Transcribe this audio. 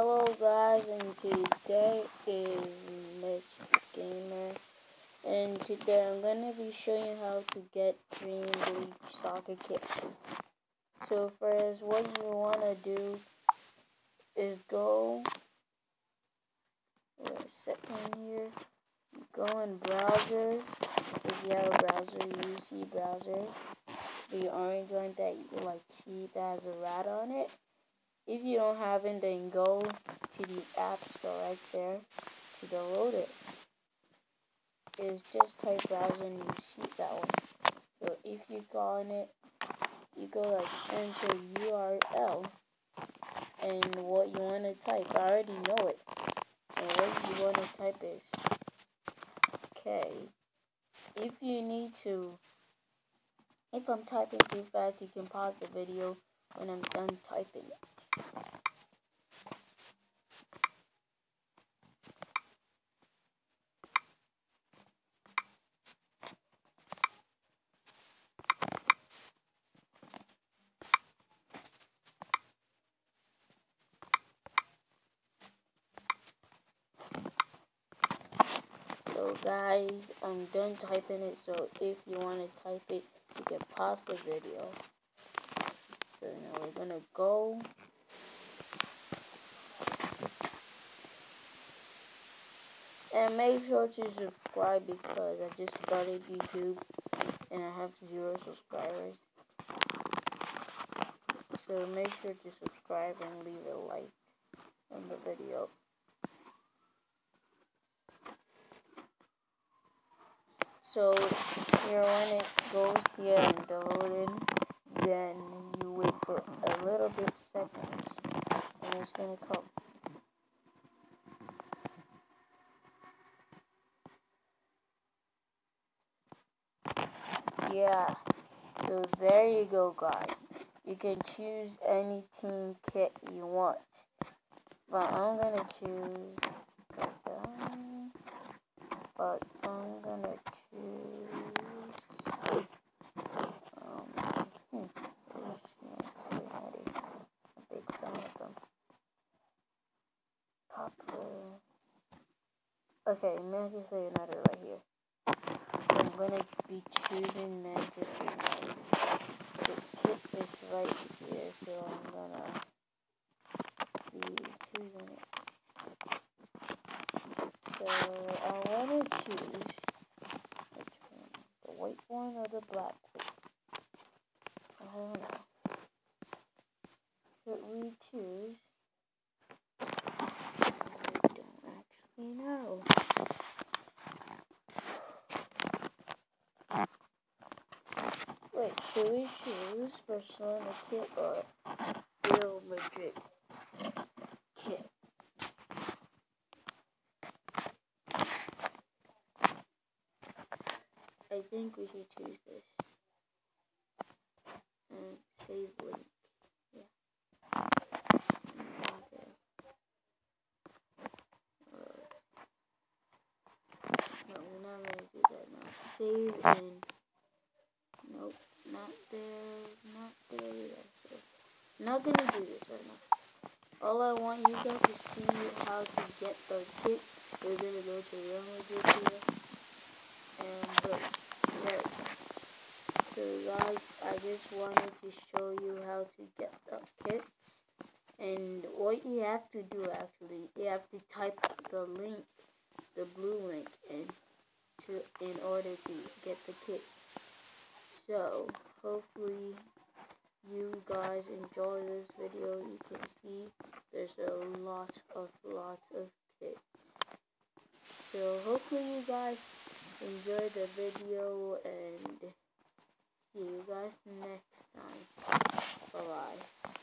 Hello guys and today is Mitch Gamer and today I'm gonna be showing you how to get Dream League soccer kits. So first what you wanna do is go wait a second here. Go in browser. If you have a browser, UC browser. The orange one that you like see that has a rat on it if you don't have it, then go to the app store right there to download it. It's just type browser and you see that one. So if you go on it, you go like enter URL and what you want to type. I already know it. And what you want to type is okay. If you need to, if I'm typing too fast, you can pause the video when I'm done typing it. So guys, I'm done typing it, so if you want to type it, you can pause the video. So now we're gonna go And make sure to subscribe because I just started YouTube and I have zero subscribers. So make sure to subscribe and leave a like on the video. So here when it goes here and downloading, then you wait for a little bit seconds and it's gonna come. yeah so there you go guys you can choose any team kit you want but I'm gonna choose but I'm gonna Popular. Okay, Manchester United right here. I'm gonna be choosing Manchester United. The kit is right here, so I'm gonna be choosing it. So I wanna choose which one, the white one or the black one. I don't know. Should we choose? I don't actually know. Should we choose Barcelona kit or Real Madrid kit? I think we should choose this. And save link. Yeah. Okay. No, we're not gonna do that now. Save and not there, not there either. So, not gonna do this right now. All I want you guys to see how to get the kit. We're gonna go to Real Madrid here. And look, there. So guys, I just wanted to show you how to get the kits. And what you have to do actually, you have to type the link, the blue link in to in order to get the kit. So, hopefully you guys enjoy this video. You can see there's a lot of, lot of kits. So, hopefully you guys enjoy the video and see you guys next time. Bye-bye.